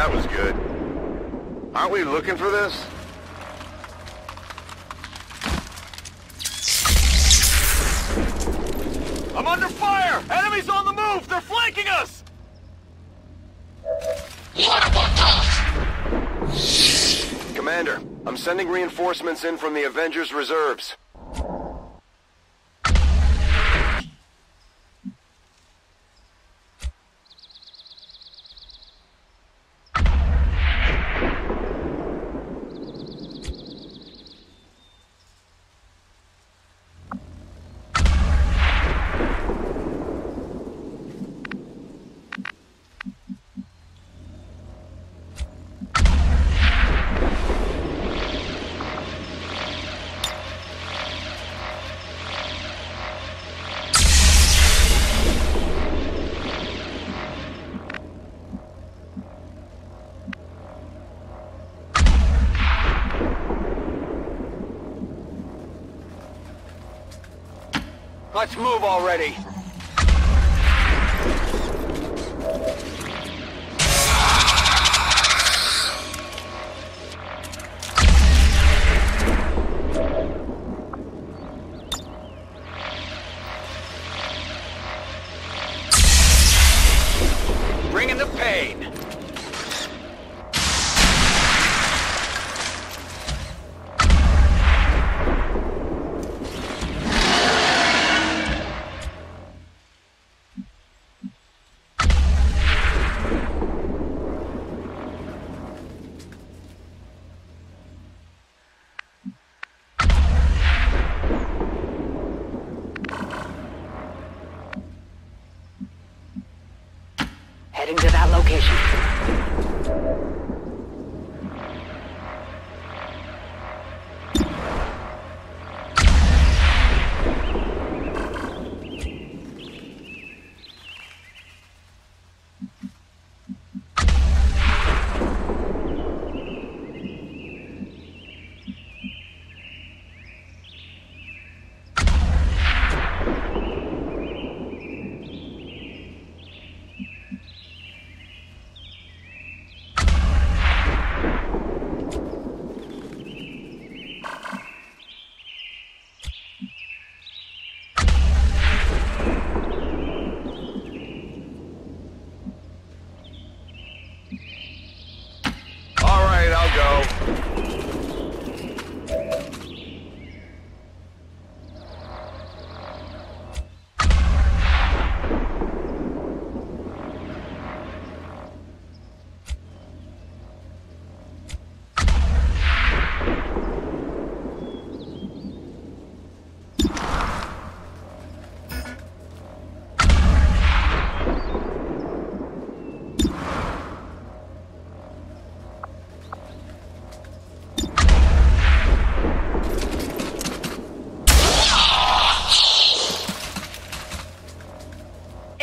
That was good. Aren't we looking for this? I'm under fire! Enemies on the move! They're flanking us! Commander, I'm sending reinforcements in from the Avengers reserves. Let's move already!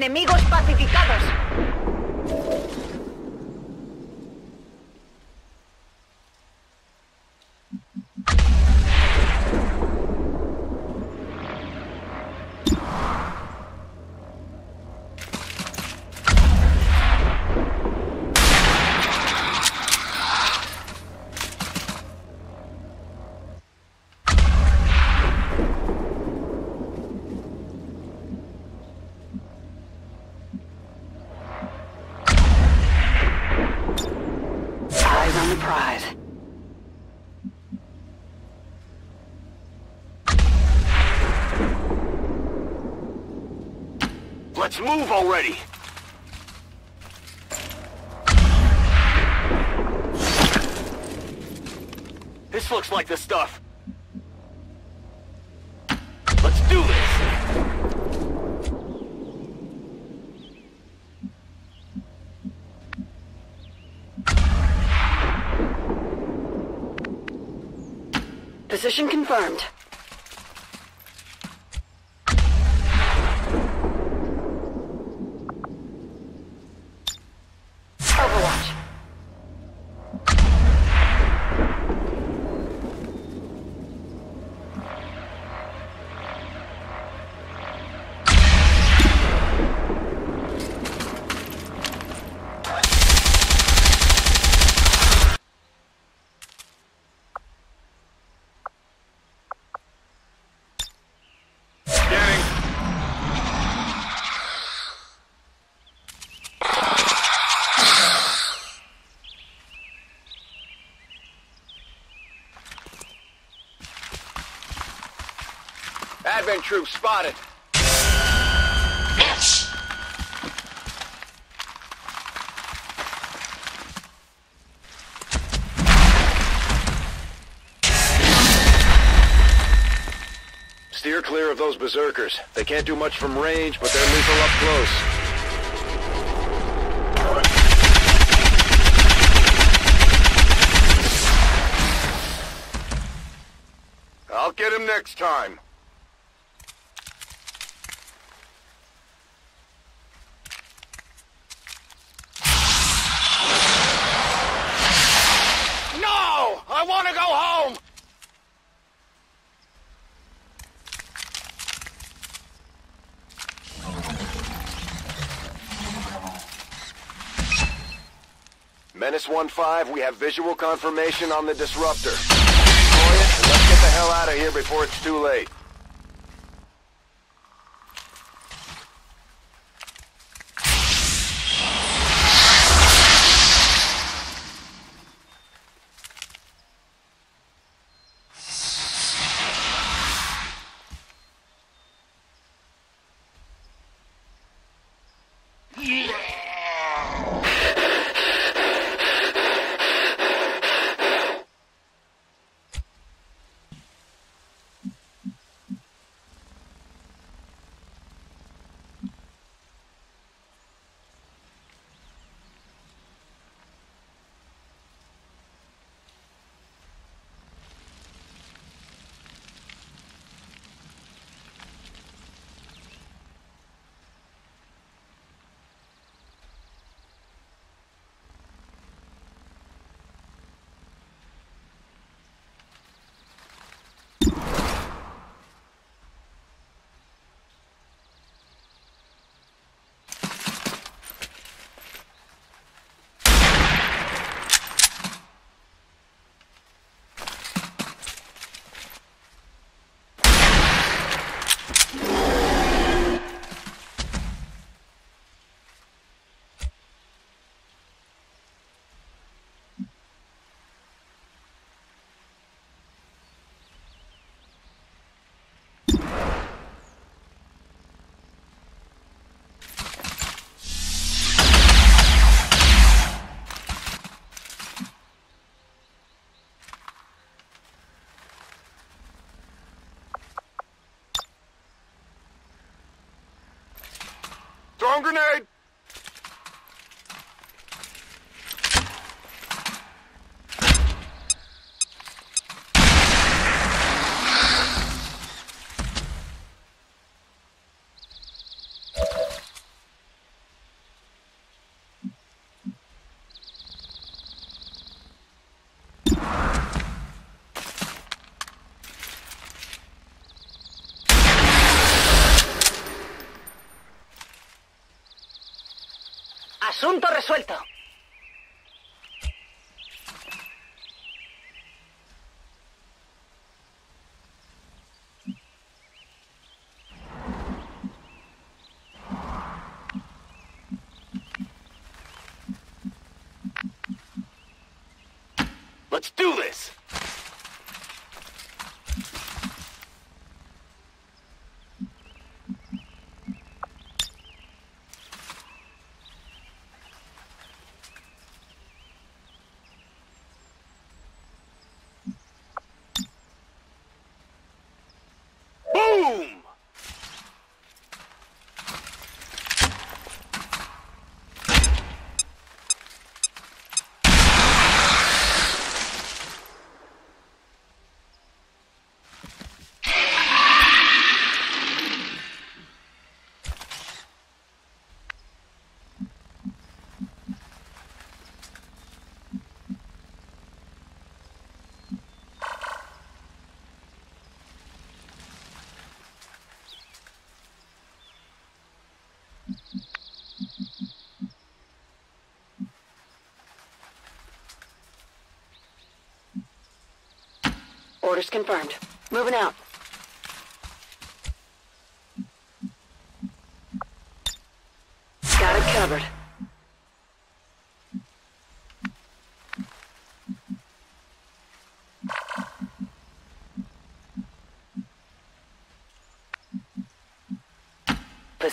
Enemigos pacificados. Let's move already! This looks like the stuff. Let's do this! Position confirmed. Advent troops spotted. Steer clear of those berserkers. They can't do much from range, but they're lethal up close. I'll get him next time. Menace 1-5, we have visual confirmation on the disruptor. Let's get the hell out of here before it's too late. Grenade! Asunto resuelto. Let's do this! Orders confirmed. Moving out.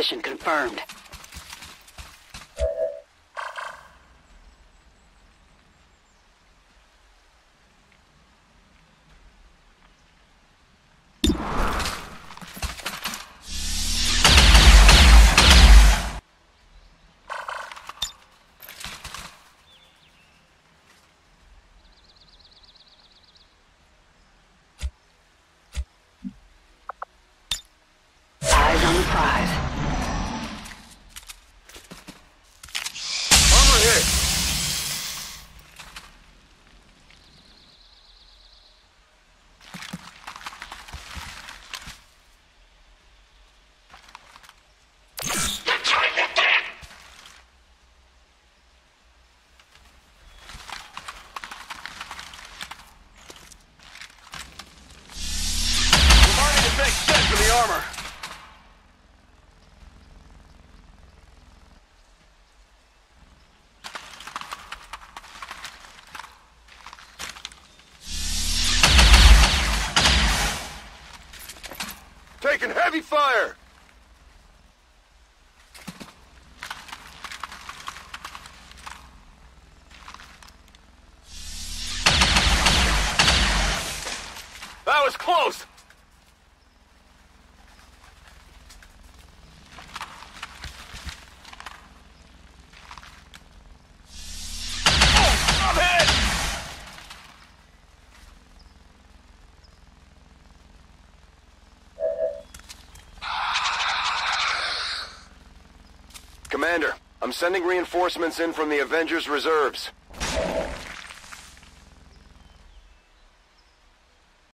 Position confirmed. Taking heavy fire! That was close! Oh, I'm hit! Commander, I'm sending reinforcements in from the Avengers reserves.